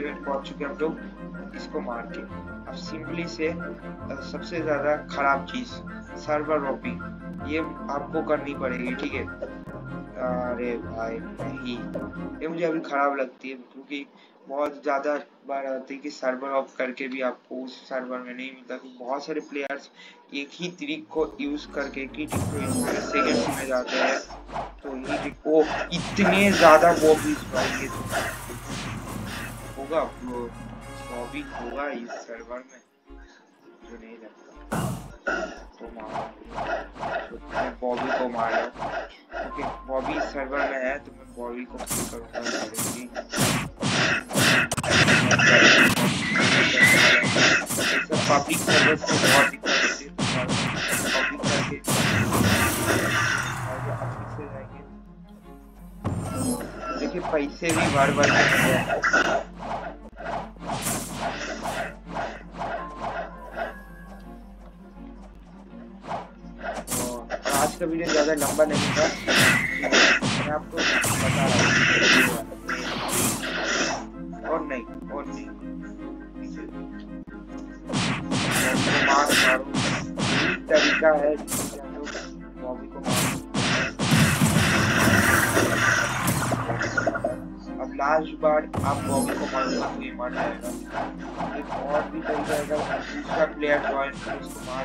पहुँच चुके हम लोग, इसको मार के। अब सिंपली से सबसे ज़्यादा खराब चीज़, सर्वर रॉपिंग। ये आपको करनी पड़ेगी, ठीक है? अरे भाई, नहीं। ये मुझे अभी खराब लगती है, क्योंकि बहुत ज़्यादा बार आती है कि सर्वर ऑफ़ करके भी आपको उस सर्वर में नहीं मिलता। तो बहुत सारे प्लेयर्स एक ही ट्रिक को यूज़ करके एक ट्रिक को यूज़ में जाते हैं। तो ये ट्रिक को इतने ज़्यादा वो भी ये होगा भी होगा इस सर्वर में, जो नहीं लगता तो मैं बॉबी को मारा। ओके बॉबी सर्वर में है तो मैं बॉबी को करूँगा पब्लिक सर्विस को बहुत दिक्कत होती है पब्लिक देखिए, पैसे भी भर भर आज का वीडियो ज़्यादा लंबा नहीं था। मैं आपको बता रहा हूँ। और नहीं और नहीं। तरीका है बॉबी को अब लास्ट बार आप बॉबी को मारूँगा तो जाएगा। एक और भी तरीका है दूसरा प्लेयर ज्वाइन उसको मार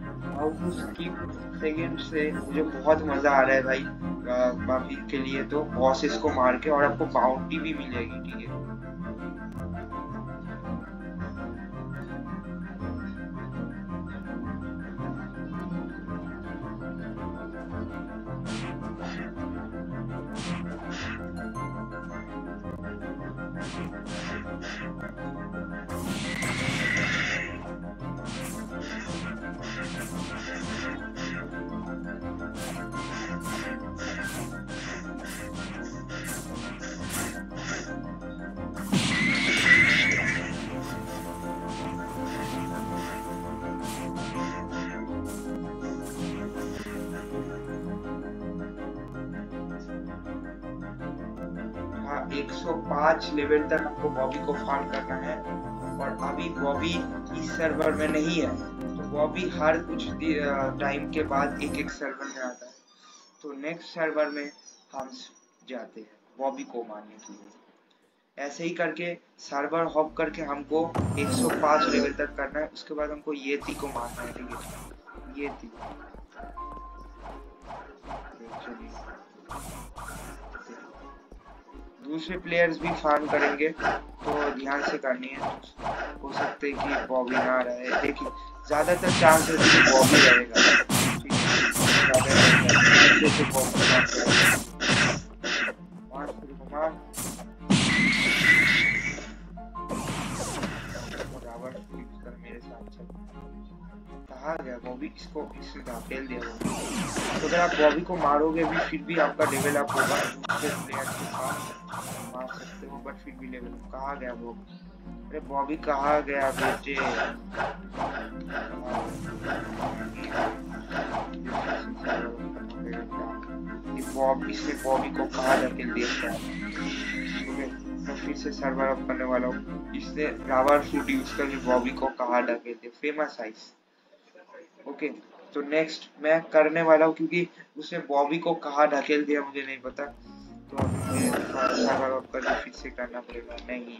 टू स्किप सेकेंड से मुझे बहुत मज़ा आ रहा है भाई बाकी के लिए तो बॉसेस को मार के और आपको बाउंड्री भी मिलेगी, ठीक हाँ? 105 लेवल तक आपको बॉबी को फार्म करना है। और अभी बॉबी इस सर्वर में नहीं है। तो बॉबी हर कुछ टाइम के बाद एक एक सर्वर में आता है। तो नेक्स्ट सर्वर में हम जाते हैं बॉबी को मारने के लिए। ऐसे ही करके सर्वर हॉप करके हमको 105 लेवल तक करना है। उसके बाद हमको ये को मारना है। ठीक है ये दूसरे प्लेयर्स भी फार्म करेंगे तो ध्यान से करनी है। हो सकते है कि बॉबी ना रहे। देखिए, ज़्यादातर चांसेस है? बॉबी रहेगा। मेरे गया बॉबी इसको इसने धकेल दिया तो अगर आप बॉबी को मारोगे भी, फिर भी आपका लेवल अप होगा। दूसरे प्लेयर के मार सकते हो बट फिर भी लेवल कहा गया वो? अरे बॉबी कहा गया, बेटे? बॉब इसने बॉबी को कहा धकेल दिया मैं फिर से सर्वर अप करने वाला हूँ। इसने रावर फूट यूज़ करके बॉबी को कहा ढकेल दिया फ़ेमस आइस ओके तो नेक्स्ट मैं करने वाला हूँ क्योंकि उसने बॉबी को कहा ढकेल दिया, मुझे नहीं पता। तो फिर से करना पड़ेगा, नहीं।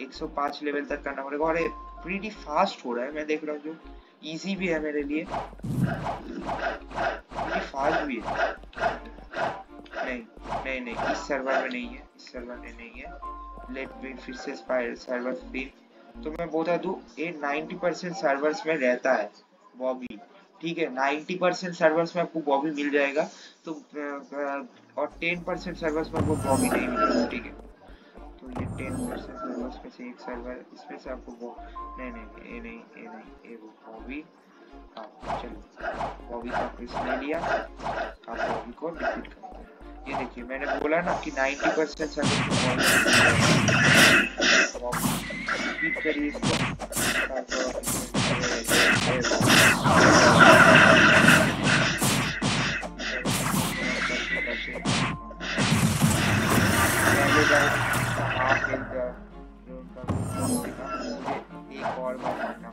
105 लेवल तक करना पड़ेगा। और प्रीटी फास्ट हो रहा है, मैं देख रहा हूँ जो इजी भी है मेरे लिए। फास्ट भी है। नहीं नहीं नहीं, इस सर्वर में नहीं है, इस सर्वर में नहीं है। लेट मी फिर से सर्वर फ्री तो मैं बता दूँ ये 90 परसेंट सर्वर्स में रहता है। बॉबी ठीक है 90 परसेंट सर्वर्स में आपको बॉबी मिल जाएगा। तो और 10 परसेंट सर्वर्स में आपको बॉबी नहीं मिलेगा, ठीक है? तो ये टेन परसेंट सर्वर में से एक सर्वर इसमें से आपको वो नहीं नहीं, ये नहीं, ये वो हॉबी हाँ चलो हॉबी का क्विज ले लिया। आप हॉबी को डिफीट करते हैं ये देखिए, मैंने बोला ना कि 90 परसेंट सर्वर रिपीट करिए इसको। एक और बार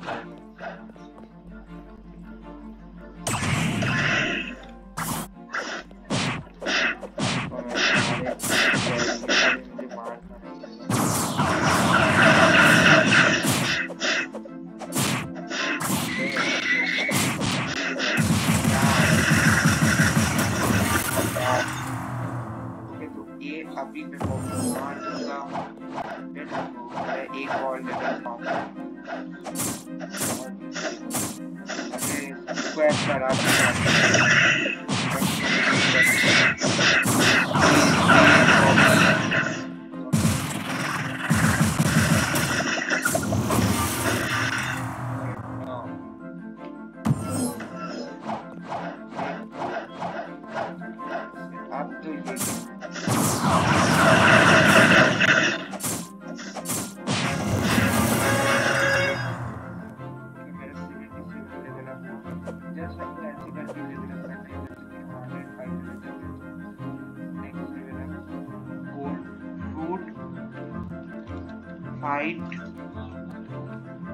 फाइट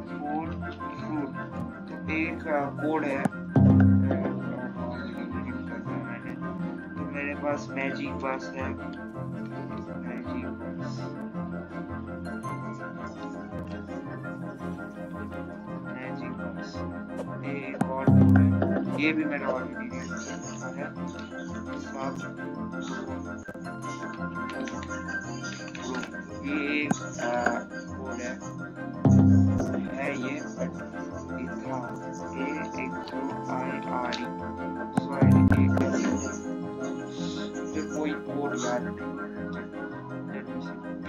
फोर फ्रूट तो एक कोड है. तो मेरे पास मैजिक बस है. मैजिक मैजिक एक और ये भी मैंने ऑलरेडी है ये एक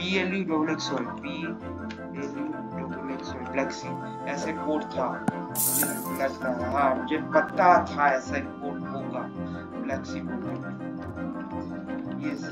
P L U double X Y P double X Y flexi ऐसे कोड था। मुझे लगता है हाँ मुझे पता था ऐसा कोड होगा। ब्लैक्सी code yes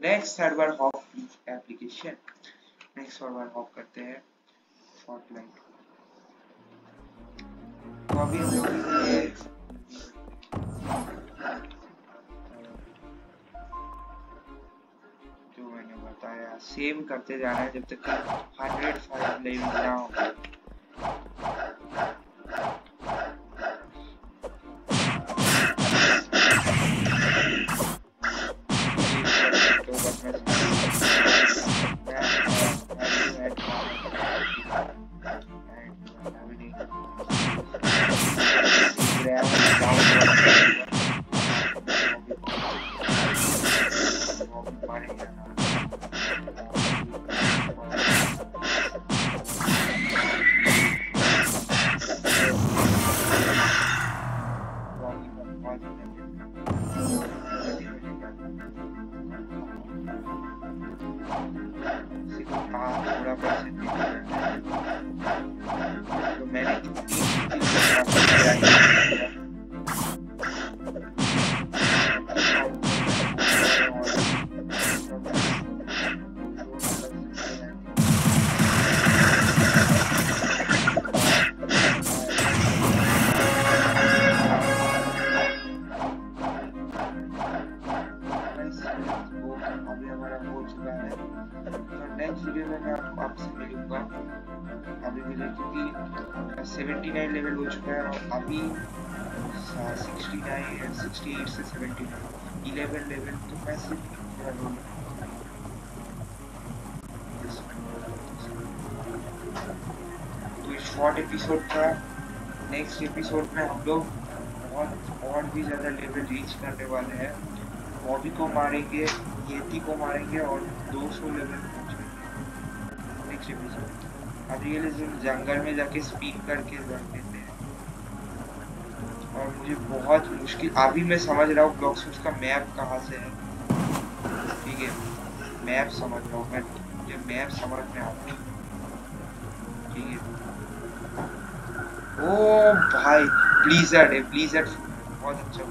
next server hop application next server hop करते हैं. शॉर्ट तो अभी हम जो मैंने बताया सेम करते जाना है जब तक हंड्रेड फाइव लेवल ना हो। सेवेंटी नाइन लेवल हो चुका है और अभी सिक्सटी नाइन सिक्सटी एट से सेवेंटी नाइन इलेवन लेवल तो मैं सिर्फ़ तो इस शॉर्ट एपिसोड था नेक्स्ट एपिसोड में हम लोग बहुत और भी ज़्यादा लेवल रीच करने वाले हैं। बॉबी को मारेंगे येती को मारेंगे और 200 लेवल पहुँचेंगे। नेक्स्ट एपिसोड अब रियलिज्म जंगल में जाके स्पीक करके रख देते हैं। और मुझे बहुत मुश्किल, अभी मैं समझ रहा हूँ ब्लॉक्स उसका मैप कहाँ से है। ठीक है मैप समझ रहा हूँ मैं मुझे मैप समझ में आता ठीक है। ओ भाई ब्लीजर्ड है ब्लीजर्ड बहुत अच्छा।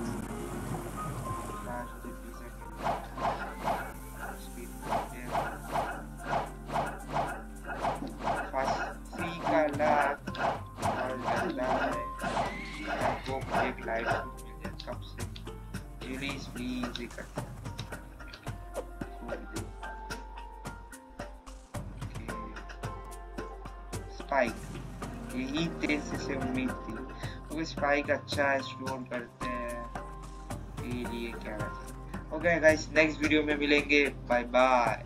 स्पाइक यही तेज से उम्मीद थी। तो स्पाइक अच्छा है स्टोर करते हैं। ये क्या ओके गाइस नेक्स्ट वीडियो में मिलेंगे। Bye bye